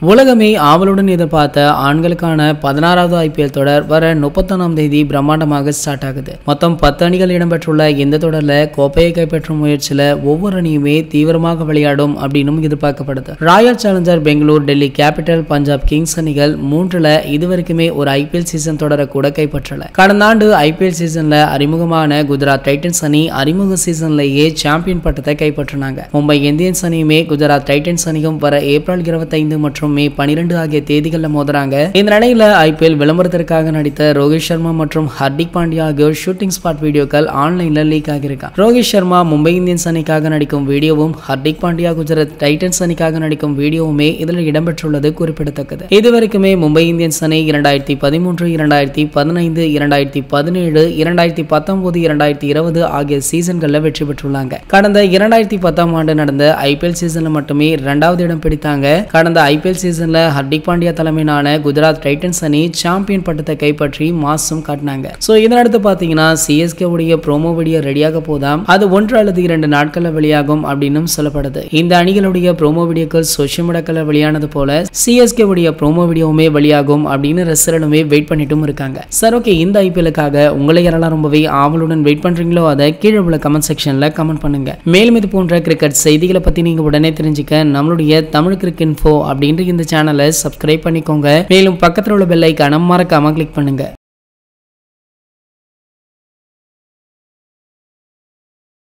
உலகமே ஆவலுடன் எதிர்பார்த்த ஆண்களுக்கான பதினாறாவது ஐபிஎல் தொடர் வர முப்பத்தொன்னாம் தேதி பிரம்மாண்டமாக ஸ்டார்ட் ஆகுது. மொத்தம் பத்து அணிகள் இடம்பெற்றுள்ள இந்த தொடரில் கோப்பையை கைப்பற்றும் முயற்சியில் ஒவ்வொரு அணியுமே தீவிரமாக விளையாடும் அப்படின்னும் எதிர்பார்க்கப்படுது. Royal Challenger Bangalore Delhi Capital Punjab Kings அணிகள் மூன்றுல இதுவரைக்குமே ஒரு ஐபிஎல் சீசன் தொடரை கூட கைப்பற்றல. கடந்த ஆண்டு ஐபிஎல் சீசன்ல அறிமுகமான குஜராத் டைட்டன்ஸ் அணி அறிமுக சீசன்லேயே சாம்பியன் பட்டத்தை கைப்பற்றினாங்க. மும்பை இந்தியன்ஸ் அணியுமே குஜராத் டைட்டன்ஸ் அணியும் வர ஏப்ரல் இருபத்தைந்து மற்றும் மற்றும் மே பனிரெண்டு ஆகிய தேதிகளில் மோதுறாங்க. இந்த நிலையில ஐபிஎல் விளம்பரத்திற்காக நடித்த ரோஹித் சர்மா மற்றும் ஹர்திக் பாண்டியா ஆகியோர் ஷூட்டிங் ஸ்பாட் வீடியோக்கள் ஆன்லைன்ல லீக் ஆகியிருக்கா. ரோஹித் சர்மா மும்பை இந்தியன்ஸ் அணிக்காக நடிக்கும் வீடியோவும் ஹர்திக் பாண்டியா குஜராத் டைட்டன்ஸ் அணிக்காக நடிக்கும் வீடியோவுமே இதில் இடம்பெற்றுள்ளது குறிப்பிடத்தக்கது. இதுவரைக்குமே மும்பை இந்தியன்ஸ் அணி இரண்டாயிரத்தி பதிமூன்று இரண்டாயிரத்தி பதினைந்து இரண்டாயிரத்தி பதினேழு இரண்டாயிரத்தி பத்தொன்பது இரண்டாயிரத்தி இருபது ஆகிய சீசன்களில் வெற்றி பெற்றுள்ளாங்க. கடந்த இரண்டாயிரத்தி பத்தாம் ஆண்டு நடந்த ஐபிஎல் சீசன்ல மட்டுமே இரண்டாவது இடம் பிடித்தாங்க. கடந்த ஐபிஎல் சீசனில் ஹர்திக் பாண்டியா தலைமையிலான குஜராத் டைட்டன்ஸ் அணி சாம்பியன் பட்டத்தை கைப்பற்றி மாசம் காட்டினாங்க. சோ இதனடுத்து பாத்தீங்கன்னா சிஎஸ்கே உடைய ப்ரோமோ வீடியோ ரெடியாக போதாம். அது ஒன்று அல்லது இரண்டு நாட்களில் வெளியாகும் அப்படின்னு சொல்லப்படுது. இந்த அணிகளுடைய ப்ரோமோ வீடியோக்கள் சோஷியல் மீடியாக்கள் வெளியானது போல சிஎஸ்கே உடைய ப்ரோமோ வீடியோவுமே வெளியாகும் அப்படின்னு ரசிகர்களுமே வெயிட் பண்ணிட்டும் இருக்காங்க. சார் ஓகே இந்த ஐபிஎலுக்காக உங்களை யாரெல்லாம் ரொம்பவே ஆவலுடன் வெயிட் பண்றீங்களோ அதை கீழே உள்ள கமெண்ட் செக்ஷன்ல கமெண்ட் பண்ணுங்க. மேலும் இது போன்ற கிரிக்கெட் செய்திகளை பத்தி நீங்க உடனே தெரிஞ்சுக்க நம்மளுடைய தமிழ் கிரிக்கெட் இன்ஃபோ அப்படின்ற இந்த சேனலை சப்ஸ்கிரைப் பண்ணிக்கோங்க. மேலும் பக்கத்தில் உள்ள பெல் ஐக்கான மறக்காம கிளிக் பண்ணுங்க.